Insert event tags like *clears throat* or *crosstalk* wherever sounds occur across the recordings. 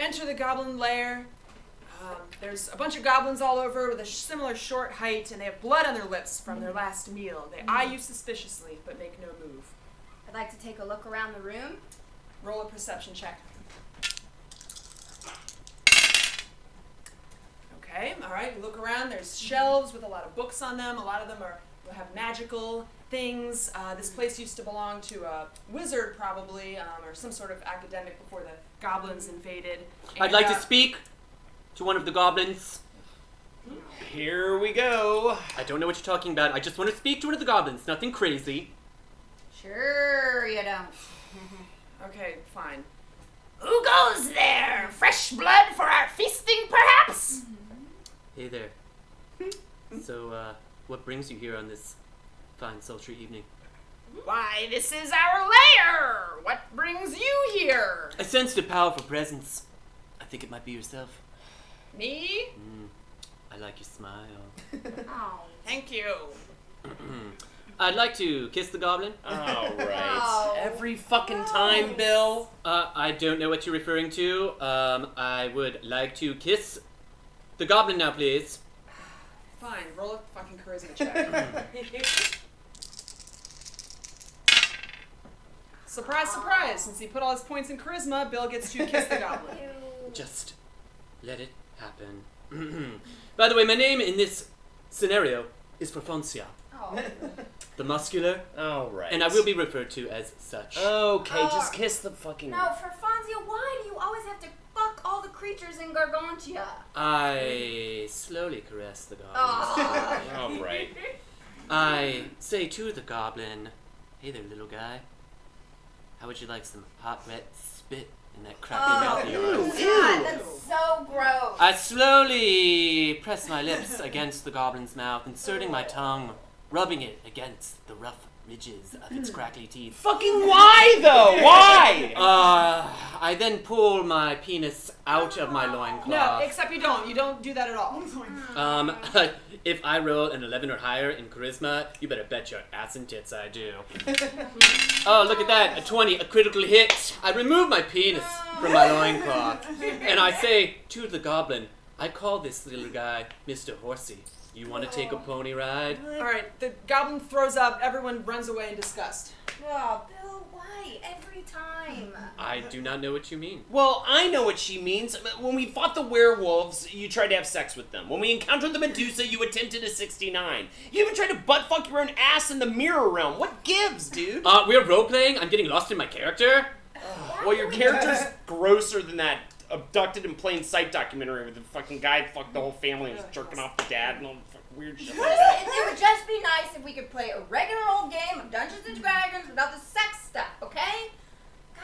enter the goblin lair. Um, there's a bunch of goblins all over with a similar short height, and they have blood on their lips from their last meal. They eye you suspiciously, but make no move. I'd like to take a look around the room. Roll a perception check. Okay, all right. You look around. There's shelves with a lot of books on them. A lot of them are have magical things. Uh, this place used to belong to a wizard, probably, um, or some sort of academic before the goblins invaded. I'd like uh, to speak to one of the goblins. Here we go. I don't know what you're talking about. I just want to speak to one of the goblins. Nothing crazy. Sure, you don't. *laughs* Okay, fine. Who goes there? Fresh blood for our feasting, perhaps? Hey there. *laughs* so, uh, what brings you here on this fine sultry evening? Why, this is our lair. What brings you here? I sensed a powerful presence. I think it might be yourself. Me? Mm, I like your smile. *laughs* Oh. Thank you. *clears throat* I'd like to kiss the goblin. All right. No. Every fucking time, Bill. Uh, I don't know what you're referring to. Um, I would like to kiss the goblin now, please. *sighs* Fine. Roll a fucking charisma check. *laughs* *laughs* surprise, surprise! Since he put all his points in charisma, Bill gets to kiss the goblin. *laughs* Just let it happen. *clears throat* By the way, my name in this scenario is Profoncia, Oh. *laughs* the muscular, All right. and I will be referred to as such. Okay, just Uh, kiss the fucking. No, for Fonzia, why do you always have to fuck all the creatures in Gargantia? I slowly caress the goblin. Oh. All right. I say to the goblin, "Hey there, little guy. How would you like some hot wet spit in that crappy mouth of yours?" God, that's so gross. I slowly press my lips against the goblin's mouth, inserting my tongue, rubbing it against the rough ridges of its crackly teeth. Fucking why though? Why? *laughs* Uh, I then pull my penis out of my loincloth. No, except you don't. You don't do that at all. Um, *laughs* if I roll an 11 or higher in charisma, you better bet your ass and tits I do. *laughs* oh, look at that. A 20, a critical hit. I remove my penis from my loincloth. And I say to the goblin, I call this little guy Mr. Horsey. You want to take a pony ride? All right. The goblin throws up. Everyone runs away in disgust. Oh, Bill, why? Every time. I do not know what you mean. Well, I know what she means. When we fought the werewolves, you tried to have sex with them. When we encountered the Medusa, you attempted a 69. You even tried to butt fuck your own ass in the mirror realm. What gives, dude? Uh, we're role playing. I'm getting lost in my character. well, your character's grosser than that abducted in plain sight documentary where the fucking guy fucked the whole family and was jerking off the dad and all the weird shit like. It, it would just be nice if we could play a regular old game of Dungeons and Dragons without the sex stuff, okay?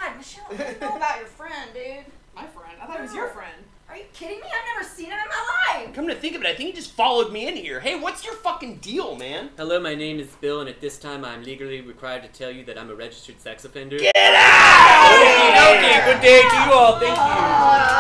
God, Michelle, I don't know *laughs* about your friend, dude. My friend. I thought it was your friend. Are you kidding me? I've never seen him in my life. Come to think of it, I think he just followed me in here. Hey, what's your fucking deal, man? Hello, my name is Bill, and at this time I'm legally required to tell you that I'm a registered sex offender. Get out! Okay, good day to you all. Thank you.